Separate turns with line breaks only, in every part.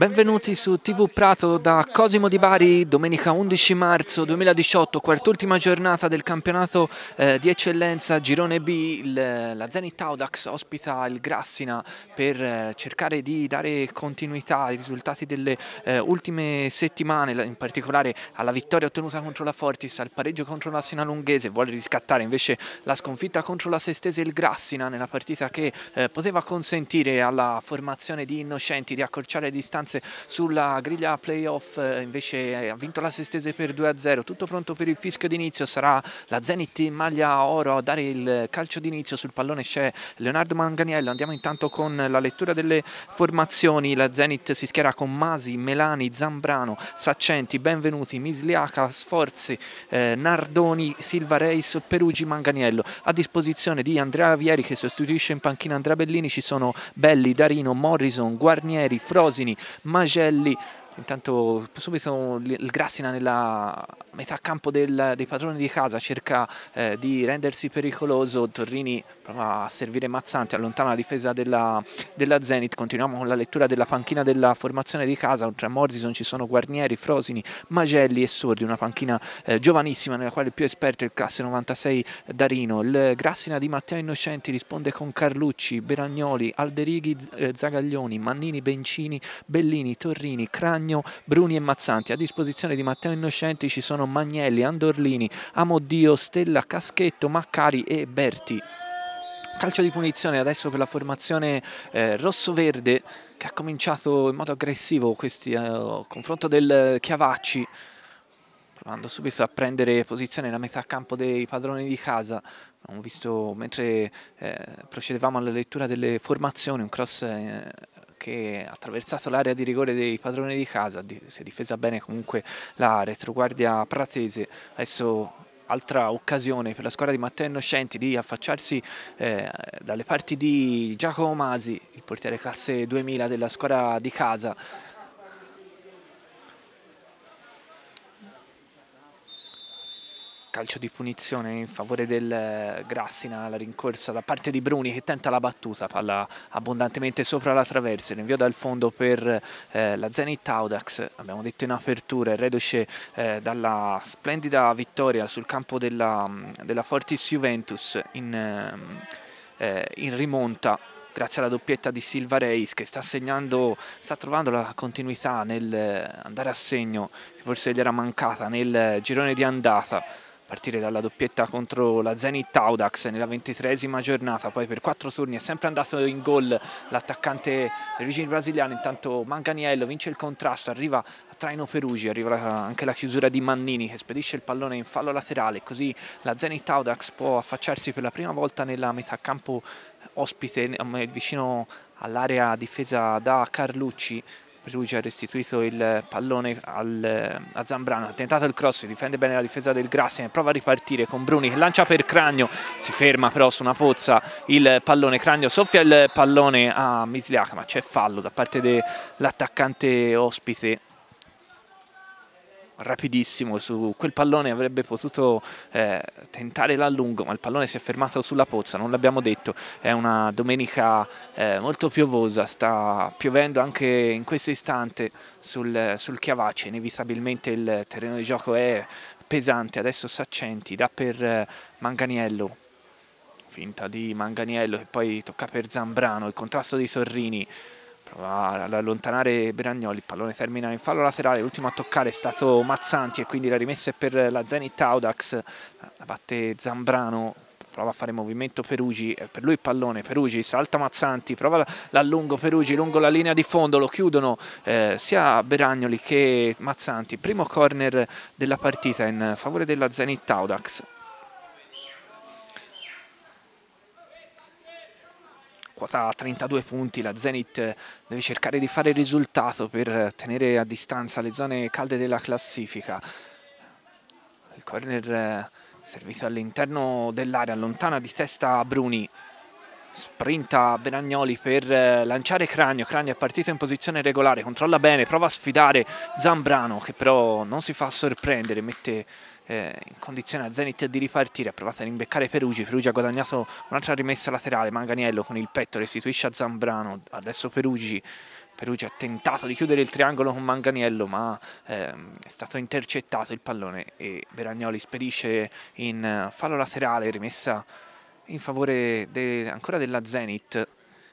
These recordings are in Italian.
Benvenuti su TV Prato da Cosimo di Bari, domenica 11 marzo 2018, quart'ultima giornata del campionato eh, di eccellenza Girone B. Il, la Zenit Audax ospita il Grassina per eh, cercare di dare continuità ai risultati delle eh, ultime settimane, in particolare alla vittoria ottenuta contro la Fortis, al pareggio contro la Sinalunghese, vuole riscattare invece la sconfitta contro la Sestese il Grassina nella partita che eh, poteva consentire alla formazione di Innocenti di accorciare distanze speranze sulla griglia playoff, eh, invece ha vinto la Sestese per 2-0, tutto pronto per il fischio d'inizio, sarà la Zenit in maglia oro a dare il calcio d'inizio, sul pallone c'è Leonardo Manganiello, andiamo intanto con la lettura delle formazioni, la Zenit si schiera con Masi, Melani, Zambrano, Saccenti, Benvenuti, Misliaca, Sforzi, eh, Nardoni, Silva Reis, Perugi, Manganiello, a disposizione di Andrea Vieri che sostituisce in panchina Andrea Bellini ci sono Belli, Darino, Morrison, Guarnieri, Frosini, Magelli, intanto subito il Grassina nella metà campo del, dei padroni di casa cerca eh, di rendersi pericoloso, Torrini a servire Mazzanti, allontana la difesa della, della, Zenit, continuiamo con la lettura della panchina della formazione di casa, oltre a Morrison ci sono Guarnieri, Frosini, Magelli e Sordi, una panchina eh, giovanissima nella quale il più esperto è il classe 96 Darino, il Grassina di Matteo Innocenti risponde con Carlucci, Beragnoli, Alderighi, eh, Zagaglioni, Mannini, Bencini, Bellini, Torrini, Cragno, Bruni e Mazzanti, a disposizione di Matteo Innocenti ci sono Magnelli, Andorlini, Amodio, Stella, Caschetto, Maccari e Berti. Calcio di punizione adesso per la formazione eh, rosso-verde che ha cominciato in modo aggressivo questo eh, confronto del Chiavacci provando subito a prendere posizione nella metà campo dei padroni di casa. Abbiamo visto mentre eh, procedevamo alla lettura delle formazioni un cross eh, che ha attraversato l'area di rigore dei padroni di casa, si è difesa bene comunque la retroguardia pratese. Adesso altra occasione per la squadra di Matteo Innocenti di affacciarsi eh, dalle parti di Giacomo Masi, il portiere classe 2000 della squadra di casa calcio di punizione in favore del eh, Grassina, la rincorsa da parte di Bruni che tenta la battuta, palla abbondantemente sopra la traversa, l'invio dal fondo per eh, la Zenit Audax, abbiamo detto in apertura, reduce eh, dalla splendida vittoria sul campo della, della Fortis Juventus in, eh, in rimonta grazie alla doppietta di Silva Reis che sta segnando, sta trovando la continuità nel andare a segno che forse gli era mancata nel girone di andata partire dalla doppietta contro la Zenit Audax nella ventitresima giornata, poi per quattro turni è sempre andato in gol l'attaccante dei vicini brasiliani, intanto Manganiello vince il contrasto, arriva a traino Perugi, arriva anche la chiusura di Mannini che spedisce il pallone in fallo laterale, così la Zenit Audax può affacciarsi per la prima volta nella metà campo ospite vicino all'area difesa da Carlucci Perugia ha restituito il pallone al, a Zambrano, ha tentato il cross, difende bene la difesa del Grassine, prova a ripartire con Bruni che lancia per Cragno, si ferma però su una pozza il pallone, Cragno soffia il pallone a Misliaca ma c'è fallo da parte dell'attaccante ospite rapidissimo su quel pallone avrebbe potuto eh, tentare l'allungo ma il pallone si è fermato sulla pozza non l'abbiamo detto. È una domenica eh, molto piovosa sta piovendo anche in questo istante sul, sul Chiavace. Inevitabilmente il terreno di gioco è pesante. Adesso Saccenti dà per eh, Manganiello. Finta di Manganiello e poi tocca per Zambrano. Il contrasto di Sorrini prova ad allontanare Beragnoli, il pallone termina in fallo laterale, l'ultimo a toccare è stato Mazzanti e quindi la rimessa è per la Zenit Audax, la batte Zambrano, prova a fare movimento Perugi, per lui il pallone, Perugi salta Mazzanti, prova l'allungo Perugi lungo la linea di fondo, lo chiudono eh, sia Beragnoli che Mazzanti, primo corner della partita in favore della Zenit Audax. Quota 32 punti, la Zenit deve cercare di fare il risultato per tenere a distanza le zone calde della classifica. Il corner eh, servito all'interno dell'area, lontana di testa Bruni, sprinta Benagnoli per eh, lanciare Cragno, Cragno è partito in posizione regolare, controlla bene, prova a sfidare Zambrano che però non si fa sorprendere, mette eh, in condizione a Zenit di ripartire, ha provato ad imbeccare Perugi, Perugi ha guadagnato un'altra rimessa laterale, Manganiello con il petto restituisce a Zambrano, adesso Perugi Perugia ha tentato di chiudere il triangolo con Manganiello ma ehm, è stato intercettato il pallone e Beragnoli spedisce in uh, fallo laterale, rimessa in favore de ancora della Zenit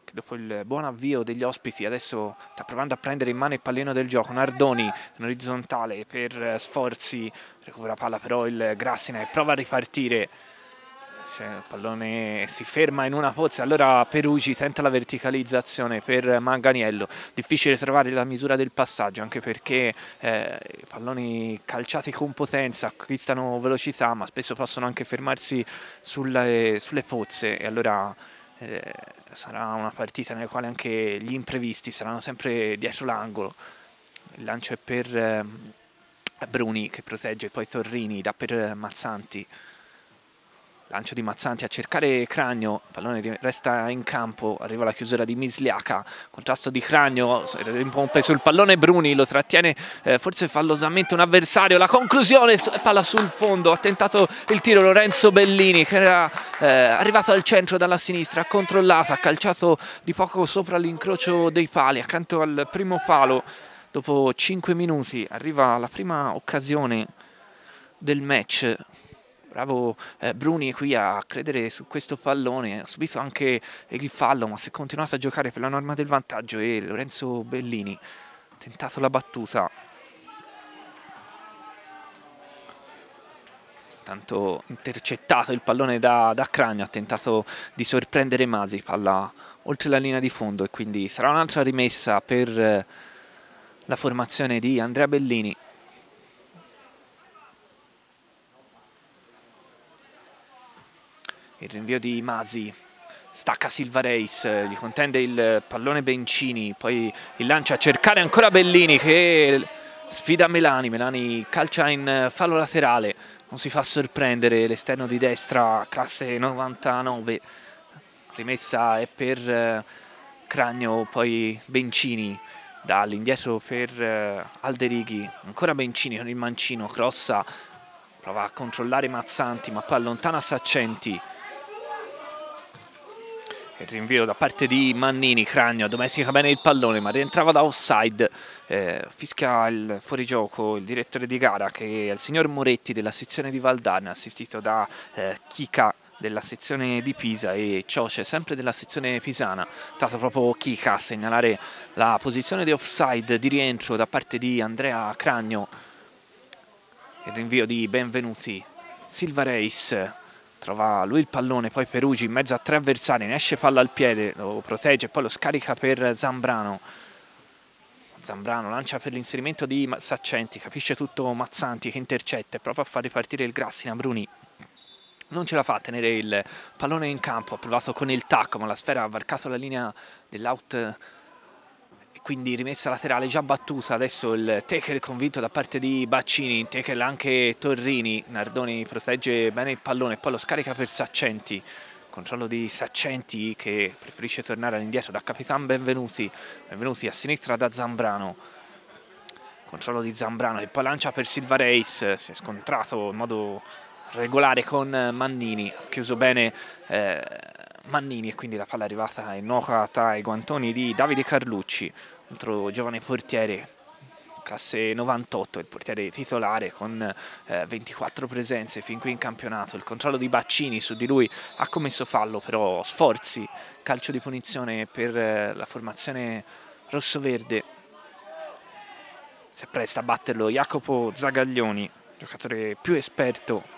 che dopo il buon avvio degli ospiti adesso sta provando a prendere in mano il pallino del gioco. Nardoni in orizzontale per uh, Sforzi recupera palla però il Grassina e prova a ripartire. Cioè, il pallone si ferma in una pozza, allora Perugi tenta la verticalizzazione per Manganiello, difficile trovare la misura del passaggio anche perché eh, i palloni calciati con potenza acquistano velocità ma spesso possono anche fermarsi sulle, sulle pozze. E allora eh, sarà una partita nella quale anche gli imprevisti saranno sempre dietro l'angolo. Il lancio è per eh, Bruni che protegge poi Torrini, dà per Mazzanti. Lancio di Mazzanti a cercare Cragno, pallone resta in campo, arriva la chiusura di Misliaca, contrasto di Cragno, rimpompe sul pallone Bruni, lo trattiene eh, forse fallosamente un avversario, la conclusione, palla sul fondo, ha tentato il tiro Lorenzo Bellini che era eh, arrivato al centro dalla sinistra, ha controllato, ha calciato di poco sopra l'incrocio dei pali, accanto al primo palo, dopo 5 minuti arriva la prima occasione del match bravo eh, Bruni qui a credere su questo pallone, ha subito anche il fallo ma si è continuato a giocare per la norma del vantaggio e Lorenzo Bellini ha tentato la battuta. Tanto intercettato il pallone da, da Cragno, ha tentato di sorprendere Masi, palla oltre la linea di fondo e quindi sarà un'altra rimessa per eh, la formazione di Andrea Bellini. Il rinvio di Masi stacca Silva Reis, gli contende il pallone Bencini, poi il lancio a cercare ancora Bellini che sfida Melani, Melani calcia in fallo laterale, non si fa sorprendere l'esterno di destra, classe 99, rimessa è per eh, Cragno, poi Bencini dall'indietro per eh, Alderighi, ancora Bencini con il mancino, crossa, prova a controllare Mazzanti ma poi allontana Saccenti, il rinvio da parte di Mannini, Cragno, domestica bene il pallone ma rientrava da offside, eh, fischia il fuorigioco il direttore di gara che è il signor Moretti della sezione di Valdarna, assistito da eh, Kika della sezione di Pisa e Cioce sempre della sezione pisana, è stato proprio Kika a segnalare la posizione di offside di rientro da parte di Andrea Cragno, il rinvio di Benvenuti, Silva Reis trova lui il pallone, poi Perugi in mezzo a tre avversari, ne esce palla al piede, lo protegge, poi lo scarica per Zambrano. Zambrano lancia per l'inserimento di Saccenti, capisce tutto Mazzanti che intercetta e prova a far ripartire il Grassina Bruni. Non ce la fa a tenere il pallone in campo, ha provato con il tacco ma la sfera ha varcato la linea dell'out quindi rimessa laterale già battuta, adesso il tackle convinto da parte di Baccini, tackle anche Torrini, Nardoni protegge bene il pallone, poi lo scarica per Saccenti, controllo di Saccenti che preferisce tornare all'indietro da Capitan Benvenuti, Benvenuti a sinistra da Zambrano, controllo di Zambrano e poi lancia per Silva Reis, si è scontrato in modo regolare con Mannini, ha chiuso bene eh, Mannini e quindi la palla è arrivata in nuota ai guantoni di Davide Carlucci altro giovane portiere classe 98, il portiere titolare con eh, 24 presenze fin qui in campionato, il controllo di Baccini su di lui ha commesso fallo però Sforzi, calcio di punizione per eh, la formazione rosso-verde. Si appresta a batterlo Jacopo Zagaglioni, giocatore più esperto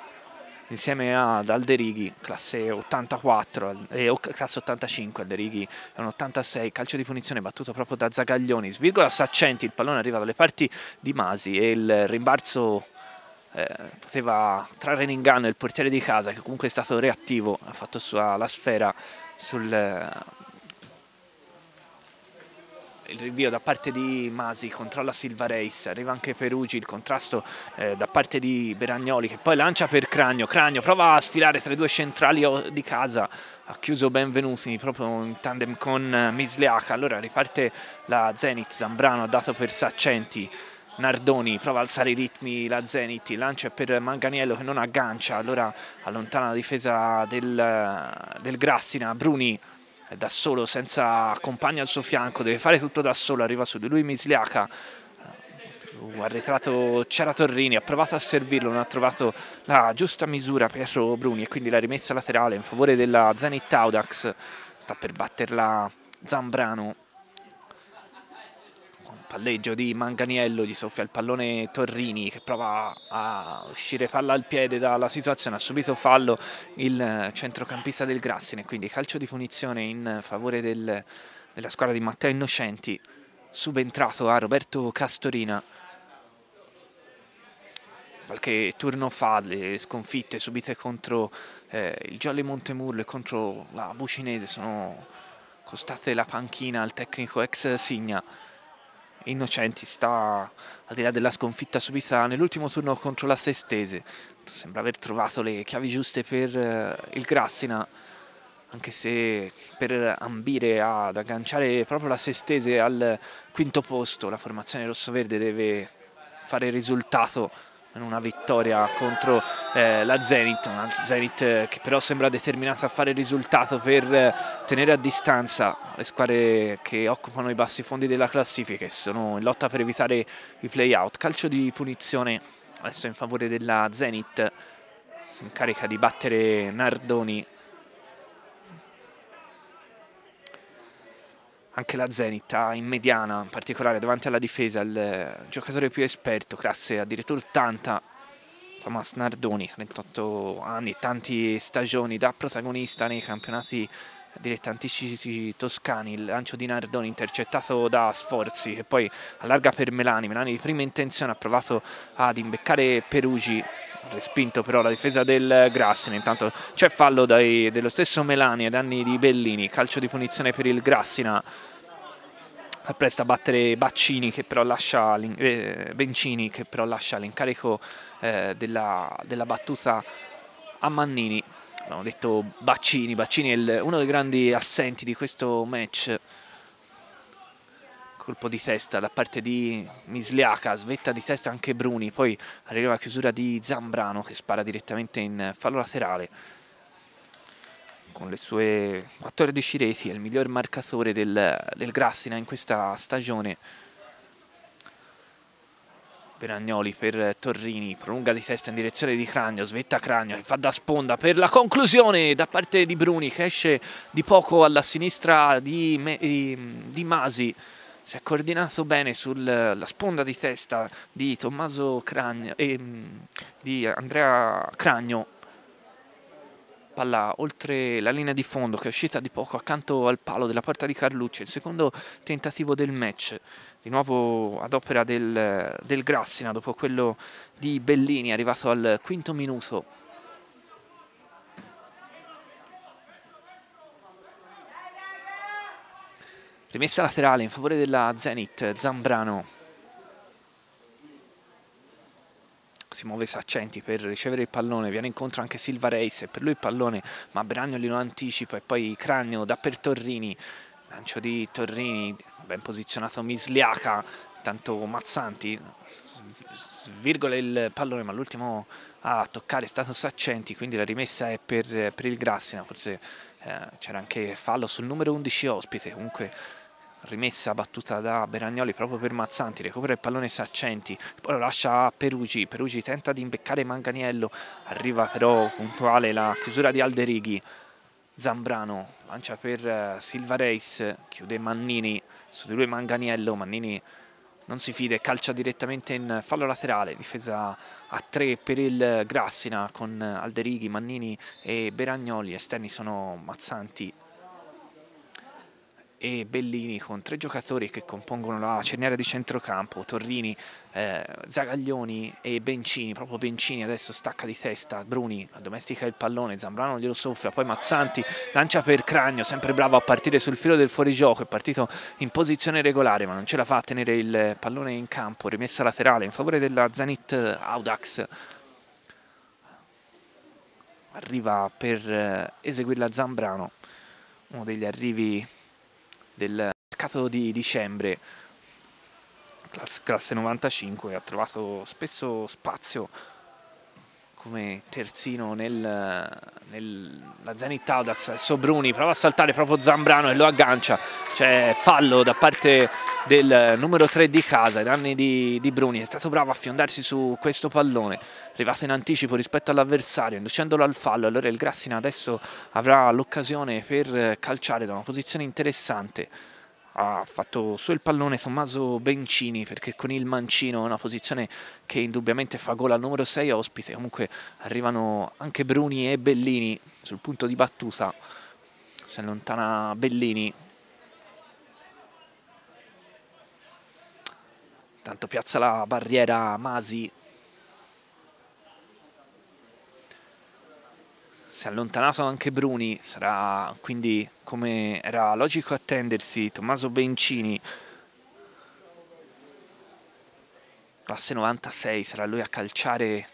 insieme ad Alderighi, classe 84 e classe 85, Alderighi è un 86, calcio di punizione battuto proprio da Zagaglioni, svirgola Saccenti, il pallone arriva dalle parti di Masi e il rimbalzo eh, poteva trarre in inganno il portiere di casa che comunque è stato reattivo, ha fatto sua, la sfera sul il rinvio da parte di Masi, controlla Silva Reis, arriva anche Perugi, il contrasto eh, da parte di Beragnoli che poi lancia per Cragno, Cragno prova a sfilare tra i due centrali di casa, ha chiuso Benvenuti proprio in tandem con Misliaca, allora riparte la Zenit, Zambrano ha dato per Saccenti, Nardoni prova a alzare i ritmi la Zenit, il lancio è per Manganiello che non aggancia, allora allontana la difesa del, del Grassina, Bruni da solo senza compagno al suo fianco, deve fare tutto da solo, arriva su di lui Misliaca, arretrato c'era Torrini, ha provato a servirlo, non ha trovato la giusta misura Pietro Bruni e quindi la rimessa laterale in favore della Zenit Audax, sta per batterla Zambrano palleggio di Manganiello, gli soffia il pallone Torrini che prova a uscire palla al piede dalla situazione, ha subito fallo il centrocampista del Grassine, quindi calcio di punizione in favore del, della squadra di Matteo Innocenti, subentrato a Roberto Castorina. Qualche turno fa le sconfitte subite contro eh, il Jolly Montemurlo e contro la Bucinese sono costate la panchina al tecnico ex Signa. Innocenti sta al di là della sconfitta subita nell'ultimo turno contro la Sestese. Sembra aver trovato le chiavi giuste per uh, il Grassina anche se per ambire ad agganciare proprio la Sestese al quinto posto la formazione rossoverde deve fare risultato in una vittoria contro eh, la Zenit, una Zenit eh, che però sembra determinata a fare il risultato per eh, tenere a distanza le squadre che occupano i bassi fondi della classifica e sono in lotta per evitare i play-out. Calcio di punizione adesso in favore della Zenit, si incarica di battere Nardoni anche la Zenit ha in mediana, in particolare davanti alla difesa, il giocatore più esperto, classe addirittura 80, Thomas Nardoni, 38 anni, tante stagioni da protagonista nei campionati dilettantistici toscani, il lancio di Nardoni intercettato da Sforzi e poi allarga per Melani, Melani di prima intenzione ha provato ad imbeccare Perugi, respinto però la difesa del Grassina, intanto c'è fallo dai, dello stesso Melani ai danni di Bellini, calcio di punizione per il Grassina, appresta a battere Baccini che però lascia eh, Bencini che però lascia l'incarico eh, della, della, battuta a Mannini. Abbiamo detto Baccini. Baccini è il, uno dei grandi assenti di questo match colpo di testa da parte di Misliaca svetta di testa anche Bruni poi arriva la chiusura di Zambrano che spara direttamente in fallo laterale con le sue 14 reti, è il miglior marcatore del, del Grassina in questa stagione. Beragnoli per Torrini, prolunga di testa in direzione di Cragno, svetta Cragno e fa da sponda per la conclusione da parte di Bruni che esce di poco alla sinistra di, di Masi. Si è coordinato bene sulla sponda di testa di Tommaso Cragno e di Andrea Cragno palla oltre la linea di fondo che è uscita di poco accanto al palo della porta di Carlucci, il secondo tentativo del match, di nuovo ad opera del, del Grazzina dopo quello di Bellini arrivato al quinto minuto. Rimessa laterale in favore della Zenit, Zambrano. Si muove Saccenti per ricevere il pallone, viene incontro anche Silva Reis, per lui il pallone, ma Bragnoli lo anticipa e poi Cragno da per Torrini, lancio di Torrini, ben posizionato Misliaca, tanto Mazzanti, svirgola il pallone, ma l'ultimo a toccare è stato Saccenti, quindi la rimessa è per, per il Grassina, forse eh, c'era anche fallo sul numero 11 ospite, comunque rimessa battuta da Beragnoli proprio per Mazzanti, recupera il pallone Saccenti, poi lo lascia a Perugi, Perugi tenta di imbeccare Manganiello, arriva però puntuale la chiusura di Alderighi, Zambrano lancia per uh, Silva Reis, chiude Mannini, su di lui Manganiello, Mannini non si fida e calcia direttamente in fallo laterale, difesa a tre per il Grassina con Alderighi, Mannini e Beragnoli, esterni sono Mazzanti e Bellini con tre giocatori che compongono la cerniera di centrocampo, Torrini, eh, Zagaglioni e Bencini, proprio Bencini adesso stacca di testa, Bruni domestica il pallone, Zambrano glielo soffia, poi Mazzanti lancia per Cragno, sempre bravo a partire sul filo del fuorigioco, è partito in posizione regolare ma non ce la fa a tenere il pallone in campo, rimessa laterale in favore della Zenit Audax, arriva per eh, eseguirla Zambrano, uno degli arrivi del mercato di dicembre. Classe 95, ha trovato spesso spazio come terzino nel, nella Zenit Audax, adesso Bruni prova a saltare proprio Zambrano e lo aggancia, c'è fallo da parte del numero 3 di casa, ai danni di, di, Bruni, è stato bravo a fiondarsi su questo pallone, arrivato in anticipo rispetto all'avversario, inducendolo al fallo, allora il Grassina adesso avrà l'occasione per calciare da una posizione interessante, ha fatto su il pallone Tommaso Bencini perché con il mancino è una posizione che indubbiamente fa gol al numero 6 ospite comunque arrivano anche Bruni e Bellini sul punto di battuta. Si allontana Bellini. Tanto piazza la barriera Masi si è allontanato anche Bruni, sarà quindi come era logico attendersi Tommaso Bencini, classe 96, sarà lui a calciare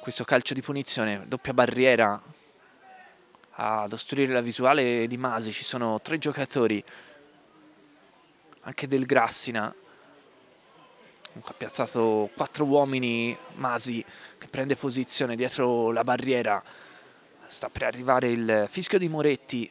questo calcio di punizione, doppia barriera ad ostruire la visuale di Masi, ci sono tre giocatori, anche del Grassina, ha piazzato quattro uomini Masi che prende posizione dietro la barriera sta per arrivare il fischio di Moretti.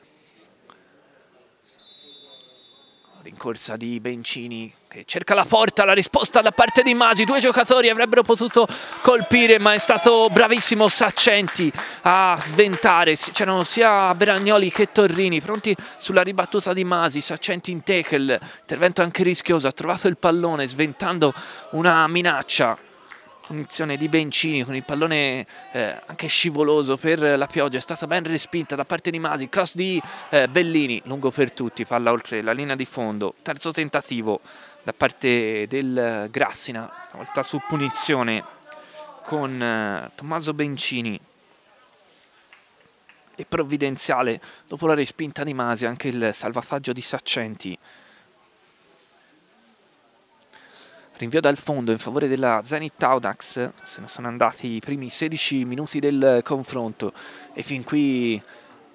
Rincorsa di Bencini che cerca la porta, la risposta da parte di Masi, due giocatori avrebbero potuto colpire ma è stato bravissimo Saccenti a sventare, c'erano sia Beragnoli che Torrini pronti sulla ribattuta di Masi, Saccenti in tackle, intervento anche rischioso, ha trovato il pallone sventando una minaccia punizione di Bencini con il pallone eh, anche scivoloso per la pioggia, è stata ben respinta da parte di Masi, cross di eh, Bellini, lungo per tutti, palla oltre la linea di fondo, terzo tentativo da parte del Grassina, stavolta su punizione con eh, Tommaso Bencini. E provvidenziale dopo la respinta di Masi anche il salvataggio di Saccenti rinvio dal fondo in favore della Zenit Audax, se ne sono andati i primi 16 minuti del confronto e fin qui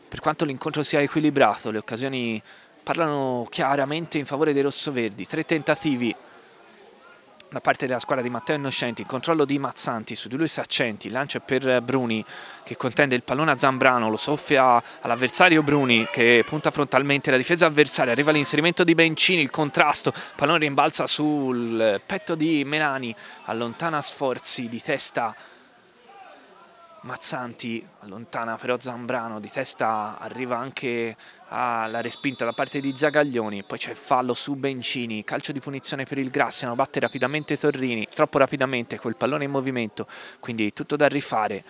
per quanto l'incontro sia equilibrato le occasioni parlano chiaramente in favore dei rossoverdi, tre tentativi da parte della squadra di Matteo Innocenti, il controllo di Mazzanti su di lui Saccenti, lancia per Bruni che contende il pallone a Zambrano, lo soffia all'avversario Bruni che punta frontalmente la difesa avversaria, arriva l'inserimento di Bencini, il contrasto, il pallone rimbalza sul petto di Melani, allontana sforzi di testa Mazzanti allontana però Zambrano, di testa arriva anche alla respinta da parte di Zagaglioni, poi c'è fallo su Bencini, calcio di punizione per il Grassiano, batte rapidamente Torrini, troppo rapidamente col pallone in movimento, quindi tutto da rifare.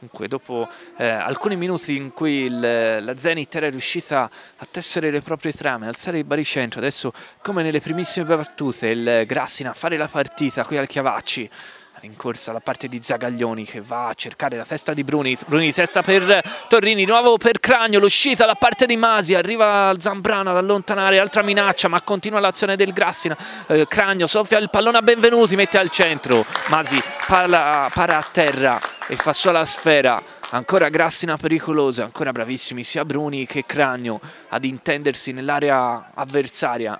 Comunque dopo eh, alcuni minuti in cui il, la Zenit era riuscita a tessere le proprie trame, alzare il baricentro, adesso come nelle primissime battute il Grassina a fare la partita qui al Chiavacci, rincorsa da parte di Zagaglioni che va a cercare la testa di Bruni, Bruni testa per Torrini, nuovo per Cragno, l'uscita da parte di Masi, arriva Zambrano ad allontanare, altra minaccia ma continua l'azione del Grassina, eh, Cragno soffia il pallone a Benvenuti, mette al centro, Masi para, para a terra e fa solo la sfera, ancora Grassina pericolosa, ancora bravissimi sia Bruni che Cragno ad intendersi nell'area avversaria,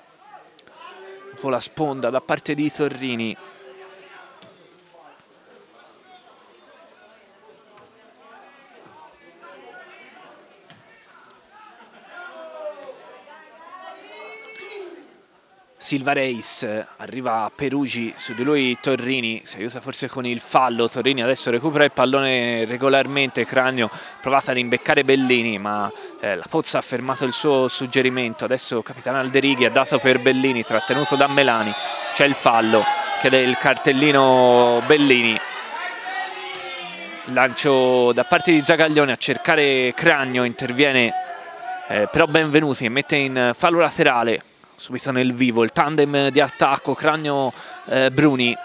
un po' la sponda da parte di Torrini, Silva Reis, arriva a Perugi, su di lui Torrini, si aiuta forse con il fallo, Torrini adesso recupera il pallone regolarmente, Cranio provata ad imbeccare Bellini ma eh, la Pozza ha fermato il suo suggerimento, adesso Capitano Alderighi ha dato per Bellini, trattenuto da Melani, c'è il fallo che è il cartellino Bellini, lancio da parte di Zagaglione a cercare Cragno, interviene eh, però Benvenuti e mette in fallo laterale subito nel vivo. Il tandem di attacco Cranio eh, Bruni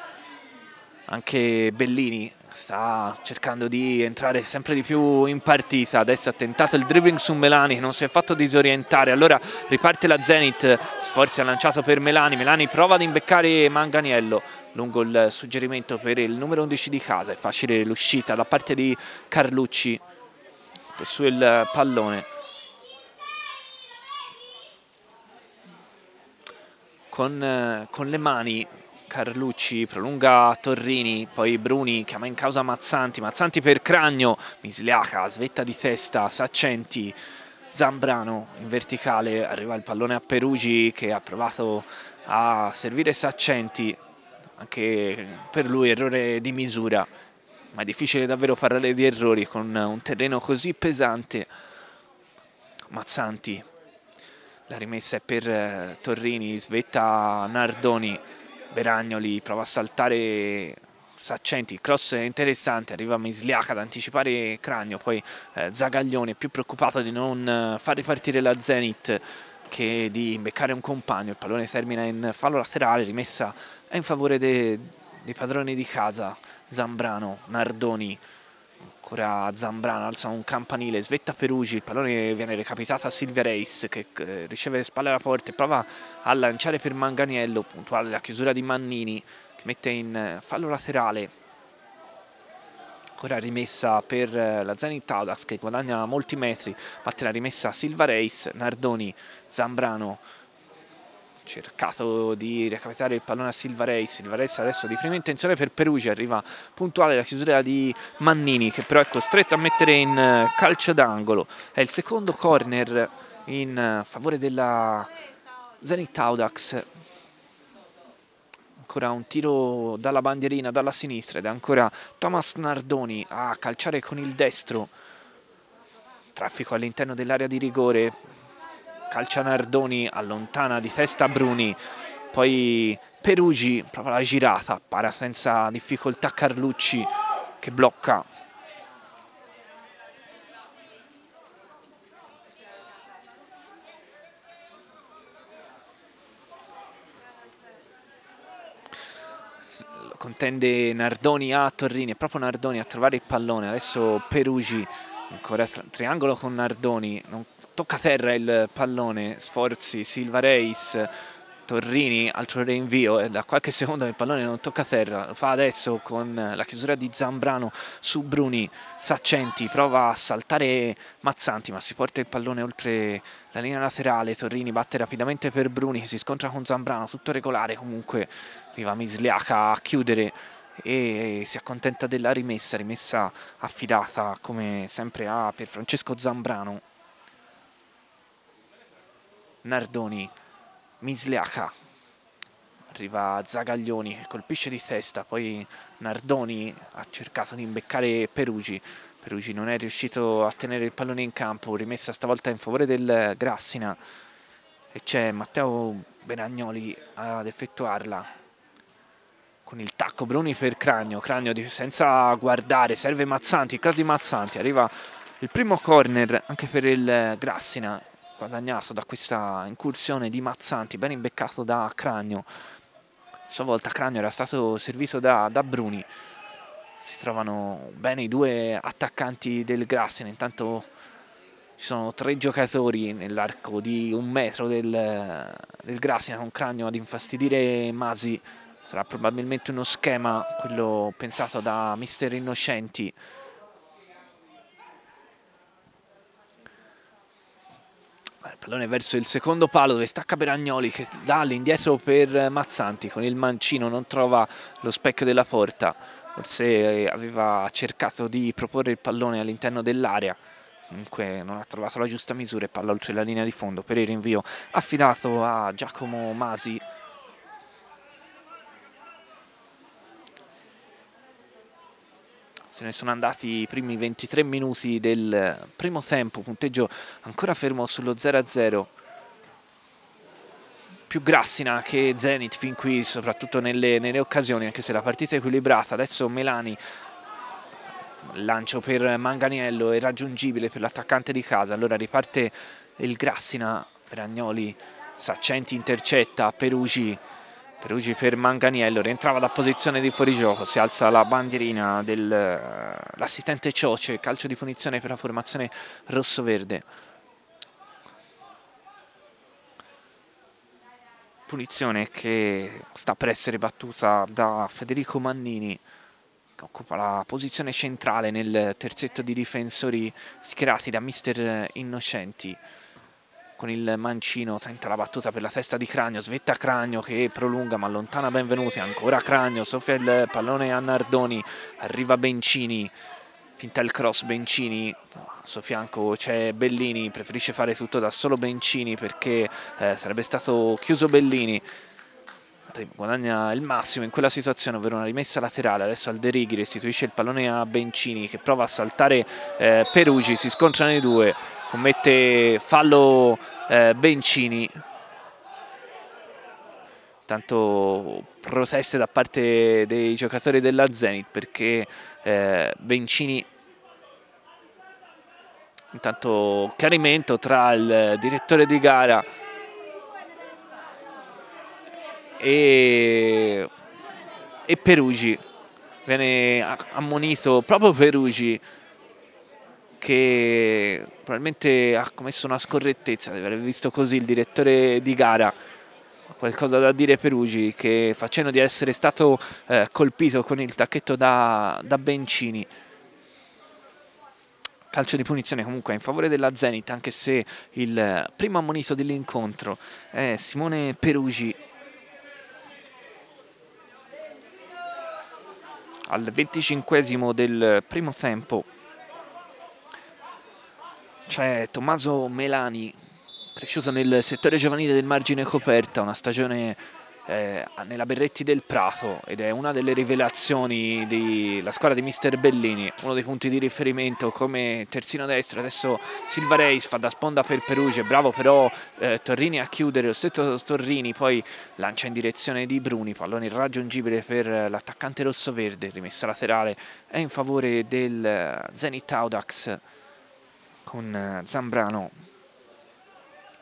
anche Bellini sta cercando di entrare sempre di più in partita. Adesso ha tentato il dribbling su Melani non si è fatto disorientare. Allora riparte la Zenit Sforzi ha lanciato per Melani. Melani prova ad imbeccare Manganiello lungo il suggerimento per il numero 11 di casa. È facile l'uscita da parte di Carlucci. Sul pallone con, eh, con le mani Carlucci prolunga Torrini, poi Bruni chiama in causa Mazzanti, Mazzanti per Cragno, Misliaca, svetta di testa, Saccenti, Zambrano in verticale, arriva il pallone a Perugi che ha provato a servire Saccenti, anche per lui errore di misura, ma è difficile davvero parlare di errori con un terreno così pesante. Mazzanti, la rimessa è per eh, Torrini, svetta Nardoni, Beragnoli prova a saltare Saccenti, cross interessante, arriva Misliaca ad anticipare Cragno, poi eh, Zagaglione più preoccupato di non eh, far ripartire la Zenit che di imbeccare un compagno, il pallone termina in fallo laterale, rimessa in favore dei, dei padroni di casa, Zambrano, Nardoni, ancora Zambrano alza un campanile, svetta Perugi, il pallone viene recapitato a Silvia Reis che eh, riceve le spalle alla porta e prova a lanciare per Manganiello, puntuale la chiusura di Mannini che mette in eh, fallo laterale. Ancora rimessa per eh, la Zenit Audax che guadagna molti metri, batte la rimessa Silva Reis, Nardoni, Zambrano cercato di recapitare il pallone a Silva Reis, Silva Reis adesso di prima intenzione per Perugia, arriva puntuale la chiusura di Mannini che però è costretto a mettere in eh, calcio d'angolo, è il secondo corner in eh, favore della Zenit Audax, ancora un tiro dalla bandierina, dalla sinistra ed è ancora Thomas Nardoni a calciare con il destro, traffico all'interno dell'area di rigore, calcia Nardoni, allontana di testa Bruni, poi Perugi prova la girata, para senza difficoltà Carlucci che blocca. Contende Nardoni a Torrini, è proprio Nardoni a trovare il pallone, adesso Perugi ancora triangolo con Nardoni, non tocca a terra il pallone, Sforzi, Silva Reis, Torrini, altro reinvio e da qualche secondo il pallone non tocca a terra, lo fa adesso con la chiusura di Zambrano su Bruni, Saccenti prova a saltare Mazzanti ma si porta il pallone oltre la linea laterale, Torrini batte rapidamente per Bruni che si scontra con Zambrano, tutto regolare comunque, arriva Misliaca a chiudere e si accontenta della rimessa, rimessa affidata come sempre a per Francesco Zambrano. Nardoni, Misliaca, arriva Zagaglioni che colpisce di testa, poi Nardoni ha cercato di imbeccare Perugi, Perugi non è riuscito a tenere il pallone in campo, rimessa stavolta in favore del Grassina. E c'è Matteo Benagnoli ad effettuarla con il tacco Bruni per Cragno, Cragno senza guardare, serve Mazzanti, caso di Mazzanti, arriva il primo corner anche per il Grassina, guadagnato da questa incursione di Mazzanti, ben imbeccato da Cragno, a sua volta Cragno era stato servito da, da Bruni, si trovano bene i due attaccanti del Grassina, intanto ci sono tre giocatori nell'arco di un metro del, del Grassina con Cragno ad infastidire Masi, sarà probabilmente uno schema quello pensato da mister Innocenti. Il pallone verso il secondo palo dove stacca Beragnoli che dà all'indietro per Mazzanti. Con il mancino non trova lo specchio della porta. Forse aveva cercato di proporre il pallone all'interno dell'area. Comunque non ha trovato la giusta misura e palla oltre la linea di fondo per il rinvio affidato a Giacomo Masi ne sono andati i primi 23 minuti del primo tempo, punteggio ancora fermo sullo 0-0 più Grassina che Zenit fin qui soprattutto nelle, nelle occasioni anche se la partita è equilibrata. Adesso Melani lancio per Manganiello è raggiungibile per l'attaccante di casa. Allora riparte il Grassina per Agnoli Saccenti intercetta Perugi Perugi per Manganiello, rientrava da posizione di fuorigioco, si alza la bandierina dell'assistente Cioce, calcio di punizione per la formazione rosso-verde. Punizione che sta per essere battuta da Federico Mannini che occupa la posizione centrale nel terzetto di difensori schierati da mister Innocenti con il mancino, tenta la battuta per la testa di Cragno, svetta Cragno che prolunga ma allontana Benvenuti, ancora Cragno, soffia il pallone a Nardoni, arriva Bencini, finta il cross Bencini, a suo fianco c'è Bellini, preferisce fare tutto da solo Bencini perché eh, sarebbe stato chiuso Bellini, guadagna il massimo in quella situazione, ovvero una rimessa laterale, adesso Alderighi restituisce il pallone a Bencini che prova a saltare eh, Perugi, si scontrano i due, commette fallo eh, Bencini, tanto proteste da parte dei giocatori della Zenit perché eh, Bencini intanto chiarimento tra il direttore di gara e, e Perugi. Viene ammonito proprio Perugi che probabilmente ha commesso una scorrettezza deve aver visto così il direttore di gara. Qualcosa da dire Perugi che facendo di essere stato eh, colpito con il tacchetto da, da Bencini. Calcio di punizione comunque in favore della Zenit anche se il primo ammonito dell'incontro è Simone Perugi. Al 25 del primo tempo c'è Tommaso Melani cresciuto nel settore giovanile del margine coperta una stagione eh, nella Berretti del Prato ed è una delle rivelazioni della squadra di Mister Bellini, uno dei punti di riferimento come terzino destro, adesso Silva Reis fa da sponda per Perugia, bravo però eh, Torrini a chiudere, lo stesso Torrini poi lancia in direzione di Bruni, pallone irraggiungibile per l'attaccante rosso-verde, rimessa laterale è in favore del Zenit Audax con eh, Zambrano,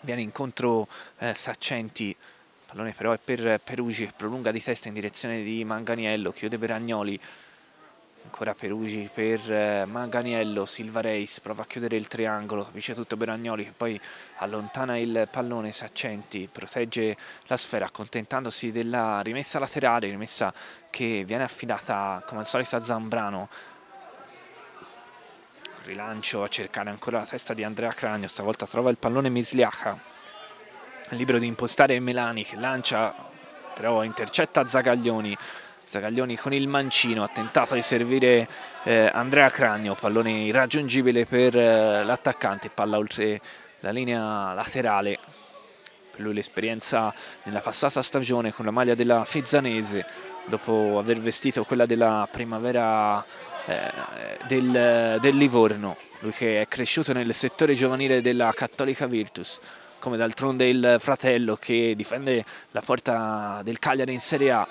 viene incontro eh, Saccenti, pallone però è per Perugi, prolunga di testa in direzione di Manganiello, chiude per ancora Perugi per eh, Manganiello, Silva Reis prova a chiudere il triangolo, capisce tutto per Agnoli che poi allontana il pallone, Saccenti protegge la sfera accontentandosi della rimessa laterale, rimessa che viene affidata come al solito a Zambrano, rilancio a cercare ancora la testa di Andrea Cragno, stavolta trova il pallone Misliaca libero di impostare Melani che lancia però intercetta Zagaglioni. Zagaglioni con il mancino ha tentato di servire eh, Andrea Cragno. Pallone irraggiungibile per eh, l'attaccante. Palla oltre la linea laterale. Per lui l'esperienza nella passata stagione con la maglia della Fezzanese dopo aver vestito quella della primavera del, del Livorno lui che è cresciuto nel settore giovanile della Cattolica Virtus come d'altronde il fratello che difende la porta del Cagliari in Serie A.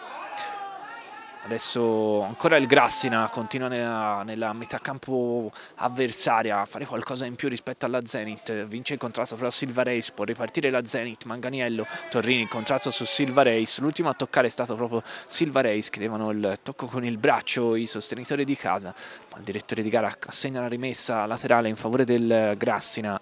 Adesso ancora il Grassina continua nella, nella metà campo avversaria a fare qualcosa in più rispetto alla Zenit. Vince il contratto però Silva Reis, può ripartire la Zenit, Manganiello, Torrini, il contratto su Silva Reis. L'ultimo a toccare è stato proprio Silva Reis, chiedevano il tocco con il braccio i sostenitori di casa. Ma il direttore di gara assegna la rimessa laterale in favore del Grassina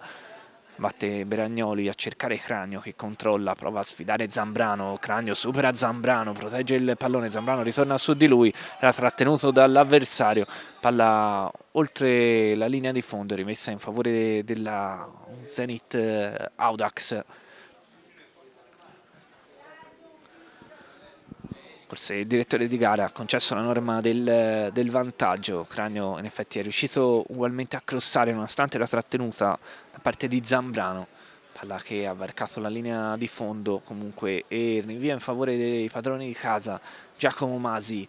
batte Beragnoli a cercare Cranio che controlla, prova a sfidare Zambrano, Cranio supera Zambrano, protegge il pallone, Zambrano ritorna su di lui, era trattenuto dall'avversario, palla oltre la linea di fondo, rimessa in favore della Zenit eh, Audax. Forse il direttore di gara ha concesso la norma del, del, vantaggio, Cranio in effetti è riuscito ugualmente a crossare nonostante la trattenuta da parte di Zambrano, palla che ha varcato la linea di fondo comunque e rinvia in favore dei padroni di casa Giacomo Masi,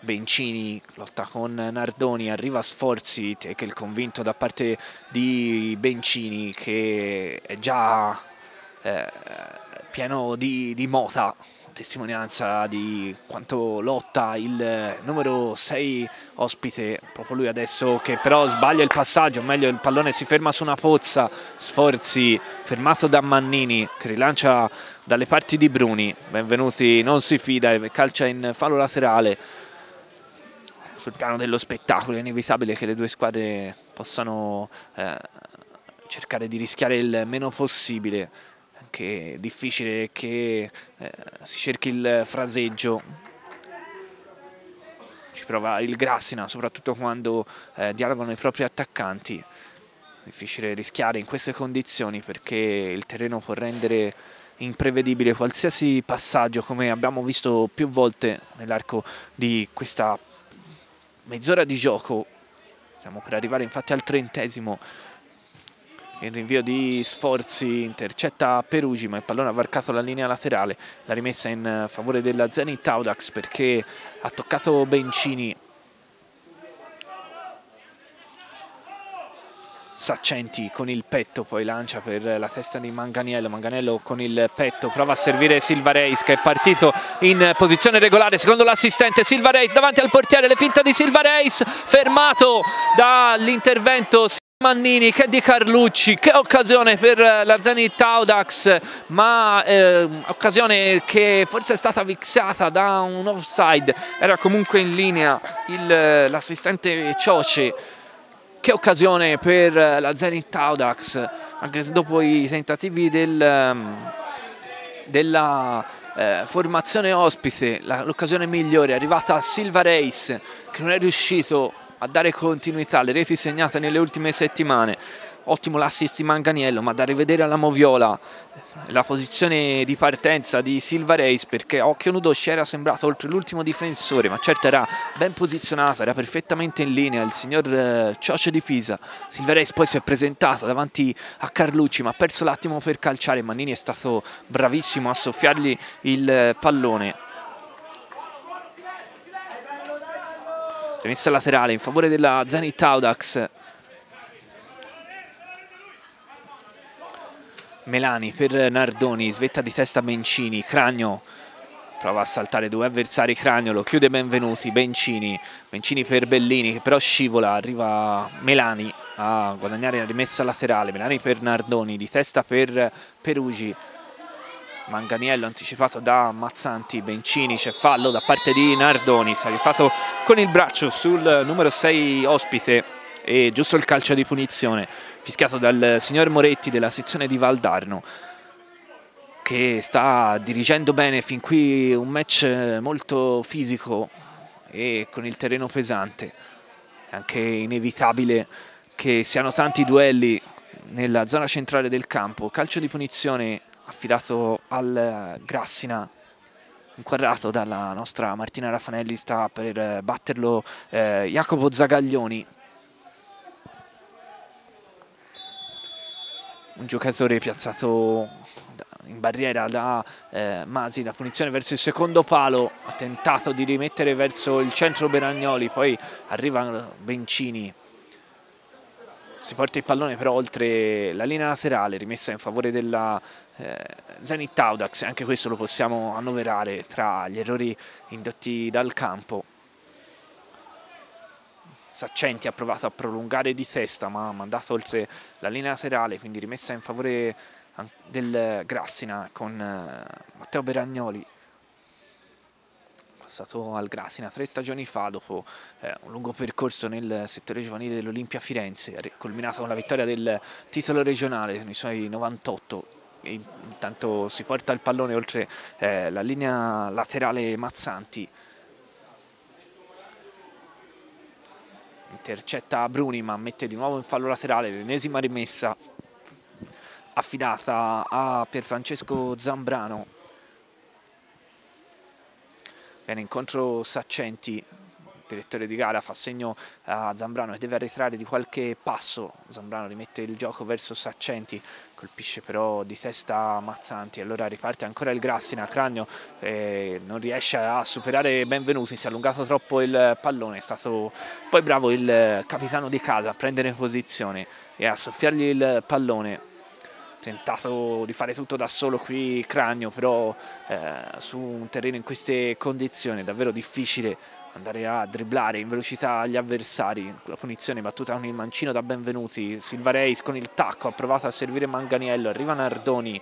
Bencini lotta con Nardoni, arriva Sforzi, che è il convinto da parte di Bencini che è già eh, pieno di, di mota, testimonianza di quanto lotta il numero 6 ospite, proprio lui adesso che però sbaglia il passaggio, meglio il pallone si ferma su una pozza, Sforzi fermato da Mannini che rilancia dalle parti di Bruni, benvenuti, non si fida, calcia in fallo laterale, sul piano dello spettacolo è inevitabile che le due squadre possano eh, cercare di rischiare il meno possibile che difficile che eh, si cerchi il fraseggio. Ci prova il Grassina soprattutto quando eh, dialogano i propri attaccanti. Difficile rischiare in queste condizioni perché il terreno può rendere imprevedibile qualsiasi passaggio come abbiamo visto più volte nell'arco di questa mezz'ora di gioco. Stiamo per arrivare infatti al trentesimo il rinvio di Sforzi intercetta Perugi ma il pallone ha varcato la linea laterale. La rimessa in favore della Zenit Audax perché ha toccato Bencini. Saccenti con il petto poi lancia per la testa di Manganiello. Manganiello con il petto prova a servire Silva Reis che è partito in posizione regolare secondo l'assistente Silva Reis davanti al portiere le finta di Silva Reis fermato dall'intervento Mannini che di Carlucci che occasione per la Zenit Audax ma eh, occasione che forse è stata fissata da un offside. Era comunque in linea l'assistente Cioce che occasione per la Zenit Audax, anche dopo i tentativi del, ehm, della eh, formazione ospite, l'occasione migliore è arrivata a Silva Reis che non è riuscito a dare continuità alle reti segnate nelle ultime settimane. Ottimo l'assist di Manganiello ma da rivedere alla Moviola la posizione di partenza di Silva Reis perché a occhio nudo ci era sembrato oltre l'ultimo difensore ma certo era ben posizionato era perfettamente in linea il signor eh, Ciocio di Pisa. Silva Reis poi si è presentato davanti a Carlucci ma ha perso l'attimo per calciare. Mannini è stato bravissimo a soffiargli il pallone rimessa laterale in favore della Zenit Audax. Melani per Nardoni, svetta di testa Bencini, Cragno prova a saltare due avversari, Cragno lo chiude Benvenuti, Bencini, Bencini per Bellini che però scivola, arriva Melani a guadagnare la rimessa laterale, Melani per Nardoni, di testa per Perugi, Manganiello anticipato da Mazzanti, Bencini, c'è fallo da parte di Nardoni, rifatto con il braccio sul numero 6 ospite e giusto il calcio di punizione fischiato dal signor Moretti della sezione di Valdarno che sta dirigendo bene fin qui un match molto fisico e con il terreno pesante. È anche inevitabile che siano tanti duelli nella zona centrale del campo. Calcio di punizione affidato al Grassina inquadrato dalla nostra Martina Raffanelli sta per batterlo eh, Jacopo Zagaglioni. Un giocatore piazzato in barriera da eh, Masi, la punizione verso il secondo palo, ha tentato di rimettere verso il centro Beragnoli, poi arriva Bencini, si porta il pallone però oltre la linea laterale, rimessa in favore della eh, Zenit Audax, anche questo lo possiamo annoverare tra gli errori indotti dal campo. Saccenti ha provato a prolungare di testa ma ha mandato oltre la linea laterale quindi rimessa in favore del Grassina con eh, Matteo Beragnoli passato al Grassina tre stagioni fa dopo eh, un lungo percorso nel settore giovanile dell'Olimpia Firenze culminato con la vittoria del titolo regionale nei suoi 98 e intanto si porta il pallone oltre eh, la linea laterale Mazzanti. Intercetta Bruni ma mette di nuovo in fallo laterale l'ennesima rimessa affidata a Pierfrancesco Zambrano viene incontro Saccenti direttore di gara fa segno a Zambrano che deve arretrare di qualche passo. Zambrano rimette il gioco verso Saccenti colpisce però di testa Mazzanti allora riparte ancora il Grassina Cragno eh, non riesce a superare Benvenuti si è allungato troppo il pallone è stato poi bravo il capitano di casa a prendere posizione e a soffiargli il pallone tentato di fare tutto da solo qui Cragno però eh, su un terreno in queste condizioni è davvero difficile andare a dribblare in velocità gli avversari. La punizione battuta con il mancino da Benvenuti. Silva Reis con il tacco ha provato a servire Manganiello. Arriva Nardoni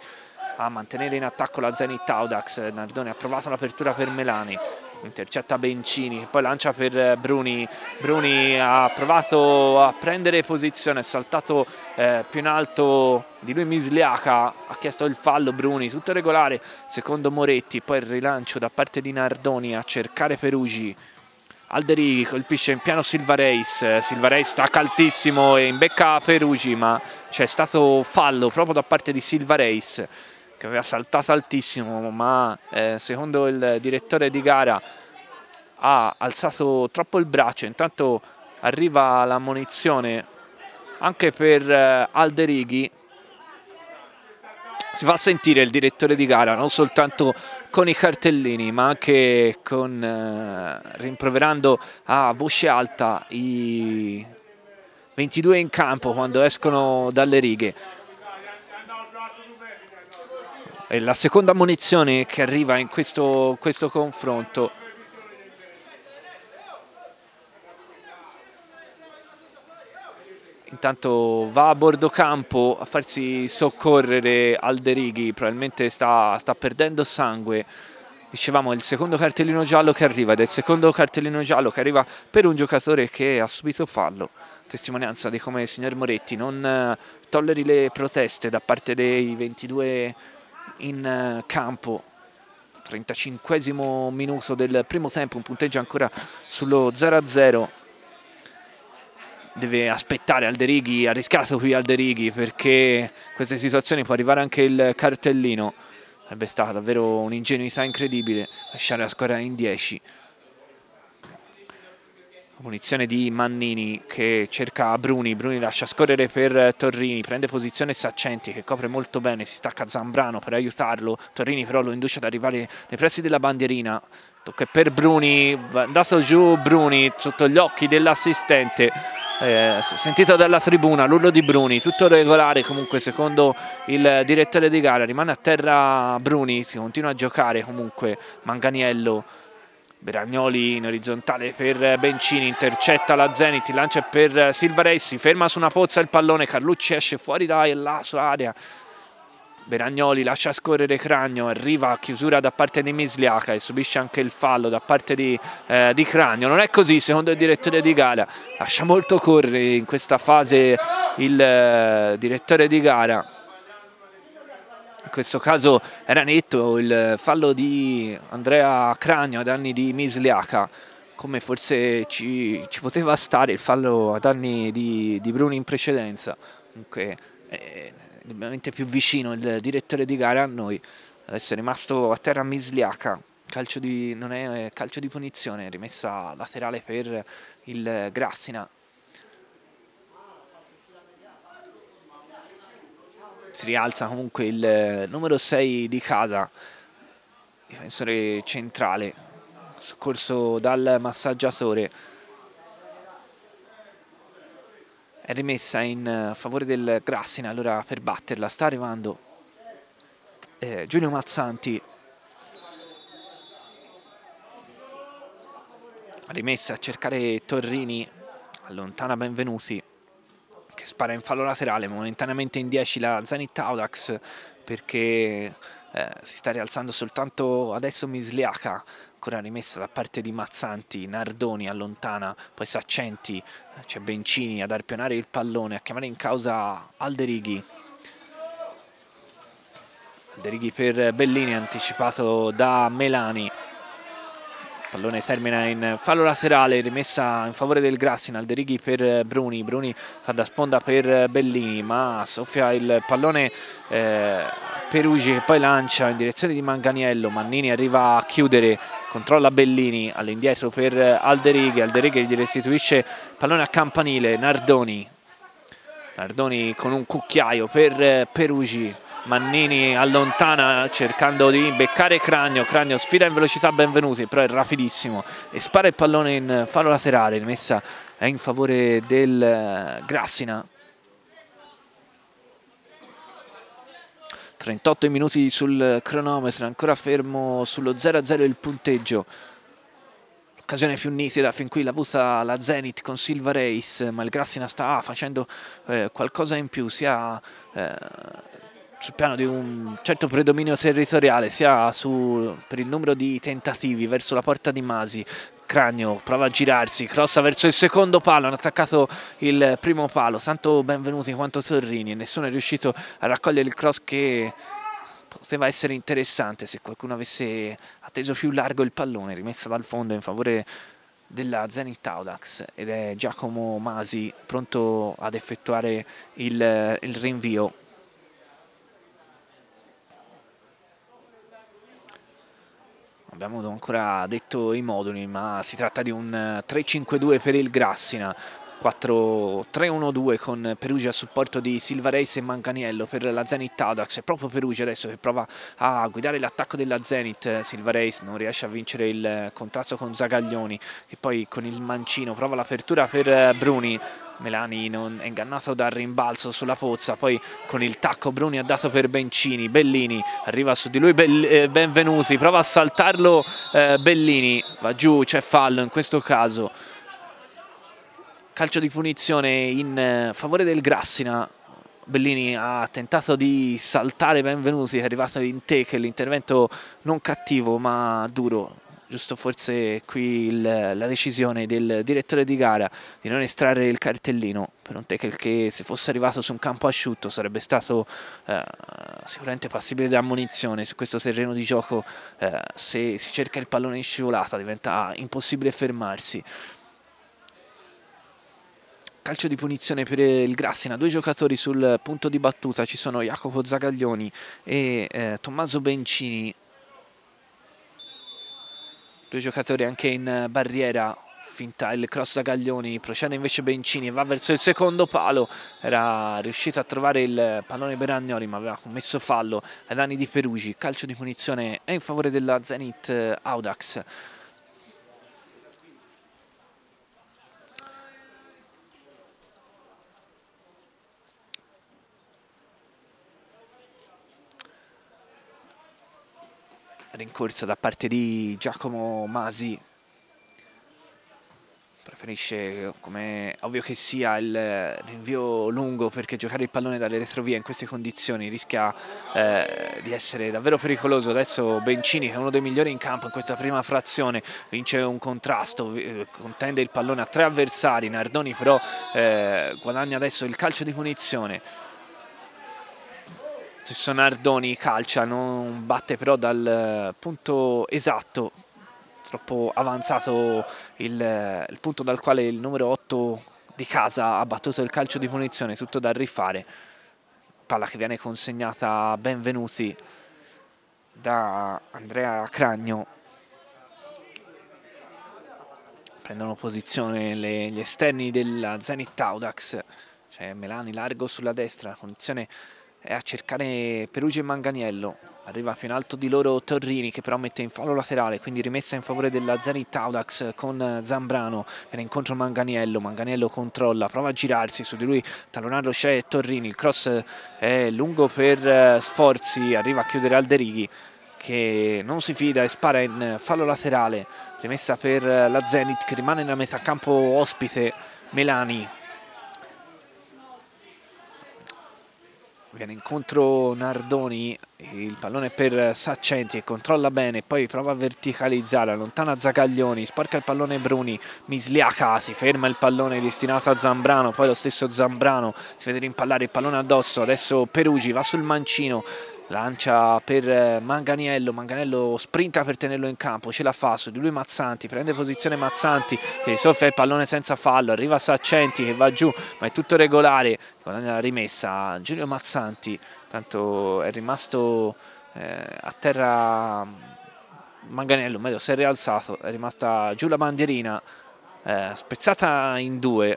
a mantenere in attacco la Zenit Audax. Nardoni ha provato l'apertura per Melani intercetta Bencini poi lancia per Bruni. Bruni ha provato a prendere posizione è saltato eh, più in alto di lui Misliaca ha chiesto il fallo Bruni tutto regolare secondo Moretti poi il rilancio da parte di Nardoni a cercare Perugi. Alderighi colpisce in piano Silva Reis, Silva Reis stacca altissimo e imbecca Perugi ma c'è stato fallo proprio da parte di Silva Reis che aveva saltato altissimo ma eh, secondo il direttore di gara ha alzato troppo il braccio. Intanto arriva la munizione anche per eh, Alderighi. Si fa sentire il direttore di gara non soltanto con i cartellini ma anche con, eh, rimproverando a voce alta i 22 in campo quando escono dalle righe è la seconda munizione che arriva in questo, questo confronto intanto va a bordo campo a farsi soccorrere Alderighi, probabilmente sta, sta perdendo sangue. Dicevamo il secondo cartellino giallo che arriva ed è il secondo cartellino giallo che arriva per un giocatore che ha subito fallo. Testimonianza di come il signor Moretti non tolleri le proteste da parte dei 22 in eh, campo 35 minuto del primo tempo, un punteggio ancora sullo 0-0 deve aspettare Alderighi, ha rischiato qui Alderighi perché in queste situazioni può arrivare anche il cartellino. Sarebbe stata davvero un'ingenuità incredibile lasciare la squadra in 10. Munizione di Mannini che cerca Bruni, Bruni lascia scorrere per Torrini, prende posizione Saccenti che copre molto bene, si stacca Zambrano per aiutarlo, Torrini però lo induce ad arrivare nei pressi della bandierina, tocca per Bruni, andato giù Bruni sotto gli occhi dell'assistente, eh, sentito dalla tribuna l'urlo di Bruni tutto regolare comunque secondo il direttore di gara. Rimane a terra Bruni si continua a giocare comunque Manganiello Beragnoli in orizzontale per Bencini intercetta la Zenit lancia per Silvaresi ferma su una pozza il pallone Carlucci esce fuori dalla sua area Beragnoli lascia scorrere Cragno, arriva a chiusura da parte di Misliaca e subisce anche il fallo da parte di, eh, di Cragno. Non è così secondo il direttore di gara, lascia molto correre in questa fase il eh, direttore di gara. In questo caso era netto il fallo di Andrea Cragno a danni di Misliaca, come forse ci, ci poteva stare il fallo a danni di, di Bruni in precedenza. Comunque, eh, indubbiamente più vicino il direttore di gara a noi. Adesso è rimasto a terra Misliaca, calcio di, non è calcio di punizione, rimessa laterale per il Grassina. Si rialza comunque il numero 6 di casa, difensore centrale, soccorso dal massaggiatore. è rimessa in eh, favore del Grassina, allora per batterla sta arrivando eh, Giulio Mazzanti. Rimessa a cercare Torrini, allontana Benvenuti che spara in fallo laterale, momentaneamente in 10 la Zenit Audax perché eh, si sta rialzando soltanto adesso Misliaca ancora rimessa da parte di Mazzanti, Nardoni allontana, poi Saccenti, c'è Bencini ad arpionare il pallone, a chiamare in causa Alderighi. Alderighi per Bellini anticipato da Melani. Pallone termina in fallo laterale, rimessa in favore del Grassin, Alderighi per Bruni, Bruni fa da sponda per Bellini, ma soffia il pallone eh, Perugi che poi lancia in direzione di Manganiello, Mannini arriva a chiudere controlla Bellini all'indietro per Alderighe, Alderighe gli restituisce pallone a campanile, Nardoni, Nardoni con un cucchiaio per Perugi, Mannini allontana cercando di beccare Cragno, Cragno sfida in velocità Benvenuti, però è rapidissimo e spara il pallone in fallo laterale, rimessa è in favore del Grassina. 38 minuti sul cronometro, ancora fermo sullo 0-0 il punteggio. L'occasione più nitida fin qui l'ha avuta la Zenit con Silva Reis, ma il Grassina sta facendo eh, qualcosa in più, sia eh, sul piano di un certo predominio territoriale, sia su, per il numero di tentativi verso la porta di Masi, Cragno prova a girarsi, crossa verso il secondo palo, hanno attaccato il primo palo, tanto benvenuti quanto Torrini nessuno è riuscito a raccogliere il cross che poteva essere interessante se qualcuno avesse atteso più largo il pallone, rimessa dal fondo in favore della Zenit Audax ed è Giacomo Masi pronto ad effettuare il, il rinvio abbiamo ancora detto i moduli ma si tratta di un 3-5-2 per il Grassina 4-3-1-2 con Perugia a supporto di Silva Reis e Manganiello per la Zenit Audax è proprio Perugia adesso che prova a guidare l'attacco della Zenit. Silva Reis non riesce a vincere il contrasto con Zagaglioni che poi con il mancino prova l'apertura per Bruni Melani non è ingannato dal rimbalzo sulla pozza, poi con il tacco Bruni ha dato per Bencini, Bellini arriva su di lui, eh, Benvenuti, prova a saltarlo eh, Bellini, va giù, c'è fallo in questo caso. Calcio di punizione in eh, favore del Grassina. Bellini ha tentato di saltare Benvenuti è arrivato in take l'intervento non cattivo ma duro giusto forse qui il, la decisione del direttore di gara di non estrarre il cartellino per un tackle che se fosse arrivato su un campo asciutto sarebbe stato eh, sicuramente passibile da ammonizione su questo terreno di gioco eh, se si cerca il pallone in scivolata diventa impossibile fermarsi. Calcio di punizione per il Grassina, due giocatori sul punto di battuta, ci sono Jacopo Zagaglioni e eh, Tommaso Bencini, due giocatori anche in barriera, finta il cross Zagaglioni, procede invece Bencini e va verso il secondo palo, era riuscito a trovare il pallone Beragnoli ma aveva commesso fallo ai danni di Perugi, calcio di punizione è in favore della Zenit eh, Audax. Rincorsa da parte di Giacomo Masi. Preferisce come ovvio che sia il rinvio lungo perché giocare il pallone dalle retrovie in queste condizioni rischia eh, di essere davvero pericoloso. Adesso Bencini che è uno dei migliori in campo in questa prima frazione vince un contrasto contende il pallone a tre avversari. Nardoni però eh, guadagna adesso il calcio di punizione Stesso Nardoni calcia, non batte però dal punto esatto, troppo avanzato il, il punto dal quale il numero 8 di casa ha battuto il calcio di punizione, tutto da rifare. Palla che viene consegnata a Benvenuti da Andrea Cragno. Prendono posizione le, gli esterni della Zenit Audax, c'è Melani largo sulla destra, condizione è a cercare Perugia e Manganiello. Arriva più in alto di loro Torrini che però mette in fallo laterale quindi rimessa in favore della Zenit Audax con Zambrano. Viene incontro Manganiello Manganiello controlla prova a girarsi su di lui talonando c'è Torrini il cross è lungo per eh, Sforzi arriva a chiudere Alderighi che non si fida e spara in fallo laterale rimessa per la Zenit che rimane nella metà campo ospite Melani viene incontro Nardoni il pallone per Saccenti e controlla bene poi prova a verticalizzare allontana Zagaglioni sporca il pallone Bruni Misliaca si ferma il pallone destinato a Zambrano poi lo stesso Zambrano si vede rimpallare il pallone addosso adesso Perugi va sul mancino lancia per eh, Manganiello, Manganiello sprinta per tenerlo in campo, ce la fa su di lui Mazzanti, prende posizione Mazzanti che soffia il pallone senza fallo, arriva Saccenti che va giù ma è tutto regolare, guadagna la rimessa, Giulio Mazzanti tanto è rimasto eh, a terra Manganiello, meglio si è rialzato, è rimasta giù la bandierina eh, spezzata in due.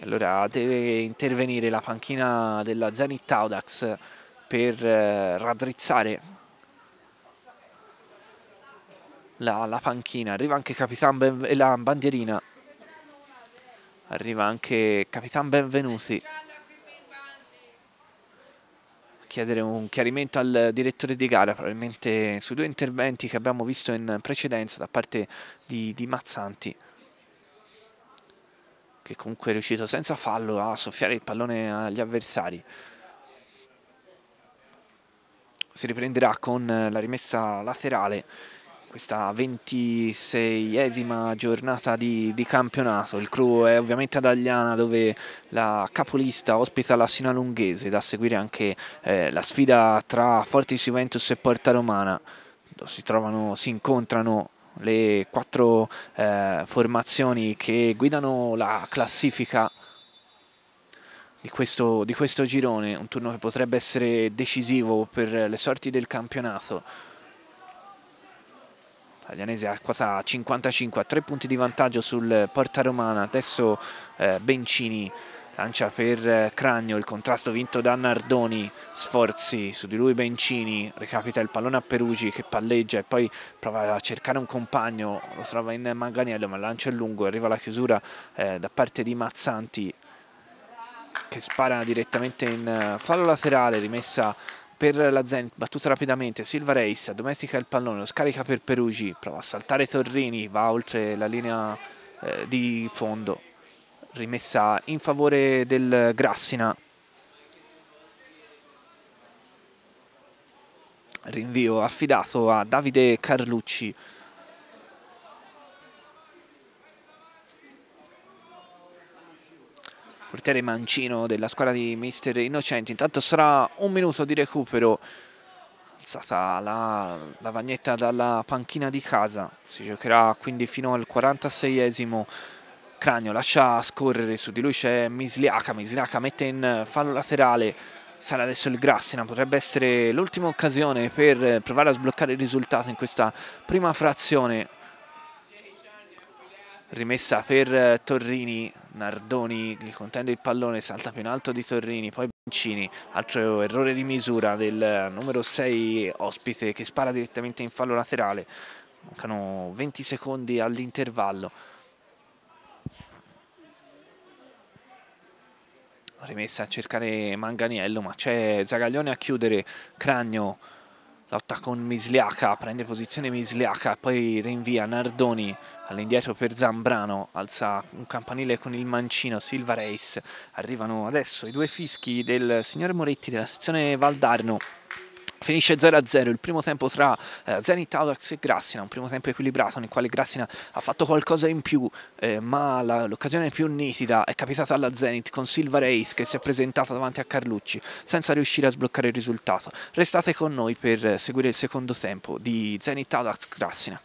Allora deve intervenire la panchina della Zenit Audax per eh, raddrizzare la, la, panchina. Arriva anche Capitan ben, la bandierina. Arriva anche Capitan Benvenuti. Chiedere un chiarimento al direttore di gara, probabilmente sui due interventi che abbiamo visto in precedenza da parte di, di Mazzanti che comunque è riuscito senza fallo a soffiare il pallone agli avversari si riprenderà con la rimessa laterale questa ventiseiesima giornata di, di, campionato. Il crew è ovviamente ad Agliana dove la capolista ospita la Sinalunghese, da seguire anche eh, la sfida tra Fortis Juventus e Porta Romana. Si, trovano, si incontrano le quattro eh, formazioni che guidano la classifica di questo, di questo girone, un turno che potrebbe essere decisivo per le sorti del campionato. Paglianese a quota 55 a 3 punti di vantaggio sul Porta Romana, adesso eh, Bencini lancia per eh, Cragno il contrasto vinto da Nardoni Sforzi su di lui Bencini recapita il pallone a Perugi che palleggia e poi prova a cercare un compagno lo trova in Manganiello ma il lancio è lungo arriva la chiusura eh, da parte di Mazzanti che spara direttamente in eh, fallo laterale rimessa per la Zenit, battuta rapidamente, Silva Reis addomestica il pallone, lo scarica per Perugi, prova a saltare Torrini, va oltre la linea eh, di fondo rimessa in favore del Grassina. Rinvio affidato a Davide Carlucci. Portiere Mancino della squadra di Mister Innocenti. Intanto sarà un minuto di recupero. Alzata la lavagnetta dalla panchina di casa. Si giocherà quindi fino al 46esimo Cragno lascia scorrere, su di lui c'è Misliaca, Misliaca mette in fallo laterale, sarà adesso il Grassina, potrebbe essere l'ultima occasione per provare a sbloccare il risultato in questa prima frazione. Rimessa per Torrini, Nardoni gli contende il pallone, salta più in alto di Torrini, poi Bencini, altro errore di misura del numero 6 ospite che spara direttamente in fallo laterale. Mancano 20 secondi all'intervallo. rimessa a cercare Manganiello ma c'è Zagaglione a chiudere Cragno lotta con Misliaca prende posizione Misliaca poi rinvia Nardoni all'indietro per Zambrano alza un campanile con il mancino Silva Reis arrivano adesso i due fischi del signor Moretti della sezione Valdarno Finisce 0-0 il primo tempo tra eh, Zenit Audax e Grassina, un primo tempo equilibrato nel quale Grassina ha fatto qualcosa in più, eh, ma l'occasione più nitida è capitata alla Zenit con Silva Reis che si è presentata davanti a Carlucci senza riuscire a sbloccare il risultato. Restate con noi per seguire il secondo tempo di Zenit Audax Grassina.